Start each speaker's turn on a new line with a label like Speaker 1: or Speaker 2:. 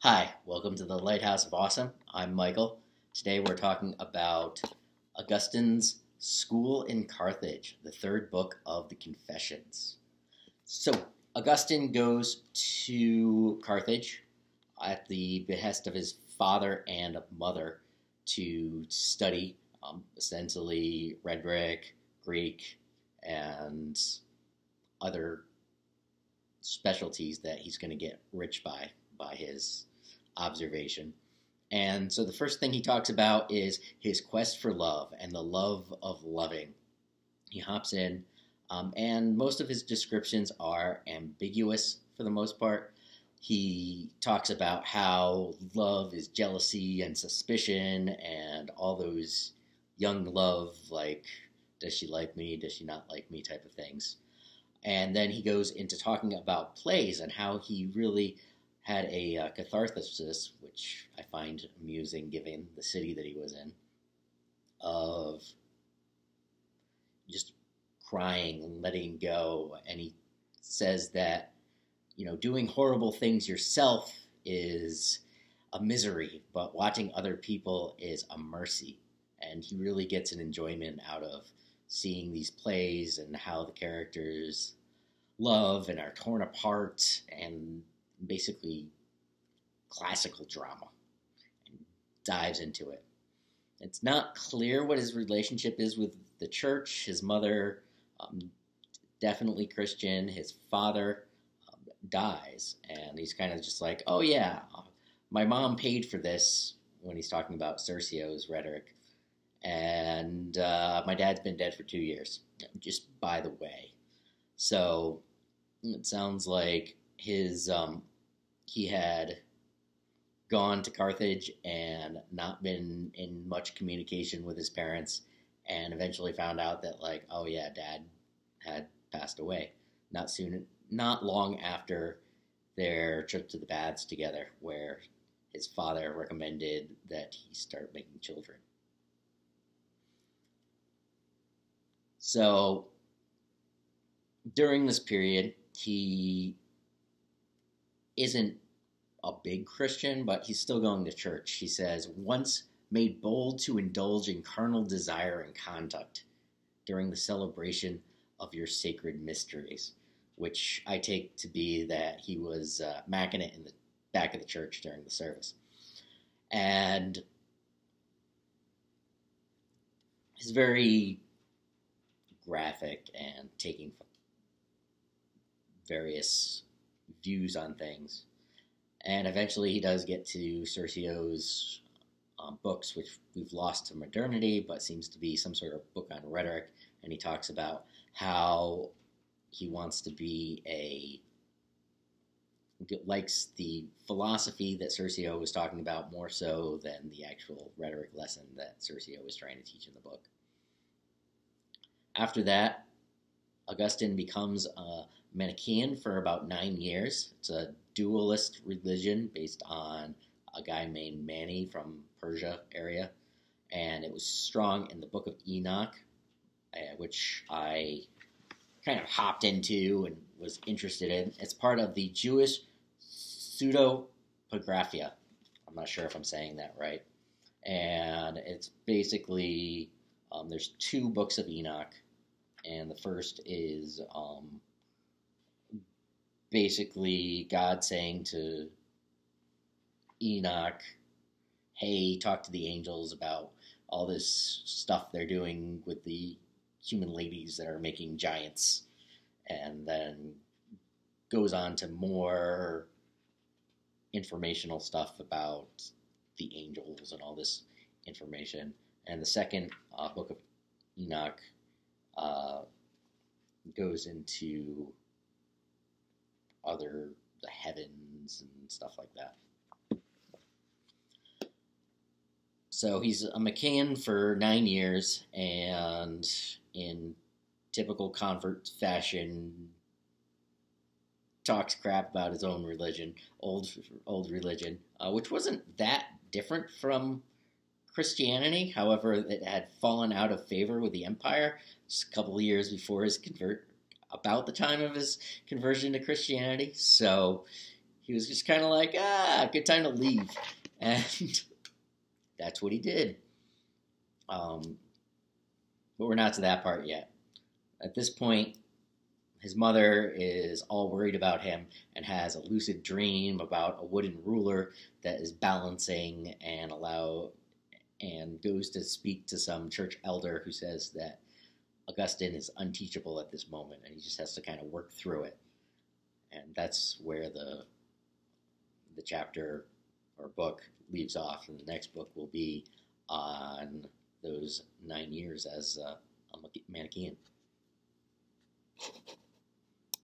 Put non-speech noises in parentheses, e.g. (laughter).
Speaker 1: Hi, welcome to the Lighthouse of Awesome. I'm Michael. Today we're talking about Augustine's School in Carthage, the third book of the Confessions. So, Augustine goes to Carthage at the behest of his father and mother to study um, essentially rhetoric, Greek, and other specialties that he's going to get rich by by his observation. And so the first thing he talks about is his quest for love and the love of loving. He hops in, um, and most of his descriptions are ambiguous for the most part. He talks about how love is jealousy and suspicion and all those young love, like, does she like me, does she not like me type of things. And then he goes into talking about plays and how he really had a uh, catharsis, which I find amusing given the city that he was in, of just crying and letting go. And he says that, you know, doing horrible things yourself is a misery, but watching other people is a mercy. And he really gets an enjoyment out of seeing these plays and how the characters love and are torn apart and basically classical drama and dives into it. It's not clear what his relationship is with the church. His mother, um, definitely Christian. His father um, dies, and he's kind of just like, oh, yeah, my mom paid for this when he's talking about Cercio's rhetoric. And uh, my dad's been dead for two years, just by the way. So it sounds like his um, he had gone to Carthage and not been in much communication with his parents, and eventually found out that like, oh yeah, dad had passed away. Not soon, not long after their trip to the baths together, where his father recommended that he start making children. So during this period, he isn't a big Christian, but he's still going to church. He says, once made bold to indulge in carnal desire and conduct during the celebration of your sacred mysteries, which I take to be that he was uh, macking it in the back of the church during the service. And it's very graphic and taking various views on things. And eventually he does get to Cercio's um, books, which we've lost to modernity, but seems to be some sort of book on rhetoric. And he talks about how he wants to be a likes the philosophy that Cercio was talking about more so than the actual rhetoric lesson that Cercio was trying to teach in the book. After that, Augustine becomes a Manichaean for about nine years. It's a dualist religion based on a guy named Mani from Persia area, and it was strong in the Book of Enoch, uh, which I kind of hopped into and was interested in. It's part of the Jewish pseudepigraphia. I'm not sure if I'm saying that right, and it's basically um, there's two books of Enoch, and the first is um, basically God saying to Enoch, hey, talk to the angels about all this stuff they're doing with the human ladies that are making giants. And then goes on to more informational stuff about the angels and all this information. And the second uh, book of Enoch uh, goes into other the heavens and stuff like that. So he's a Manichaean for nine years, and in typical convert fashion, talks crap about his own religion, old old religion, uh, which wasn't that different from Christianity. However, it had fallen out of favor with the empire just a couple of years before his convert about the time of his conversion to Christianity. So he was just kind of like, ah, good time to leave. (laughs) And that's what he did. Um, but we're not to that part yet. At this point, his mother is all worried about him and has a lucid dream about a wooden ruler that is balancing and allow and goes to speak to some church elder who says that Augustine is unteachable at this moment and he just has to kind of work through it. And that's where the the chapter or book leaves off, and the next book will be on those nine years as uh, a Manichaean.